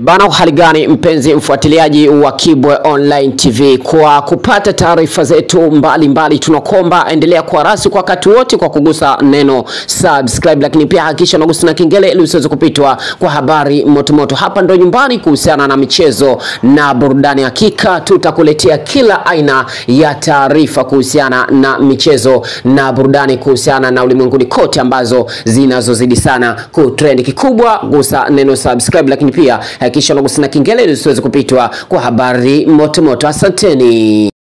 Bana, hali gani mpenzi mfuatiliaji wa Kibwe Online TV, kwa kupata taarifa zetu mbalimbali, tunakomba endelea kwa rasi kwa wakati wote kwa kugusa neno subscribe, lakini pia hakikisha unagusa na kengele ili usiweze kupitwa kwa habari motomoto. Hapa ndo nyumbani kuhusiana na michezo na burudani, hakika tutakuletea kila aina ya taarifa kuhusiana na michezo na burudani, kuhusiana na ulimwenguni kote ambazo zinazozidi sana kutrend. Kikubwa gusa neno subscribe, lakini pia hakikisha unagusa na kengele ili usiweze kupitwa kwa habari motomoto. Asanteni.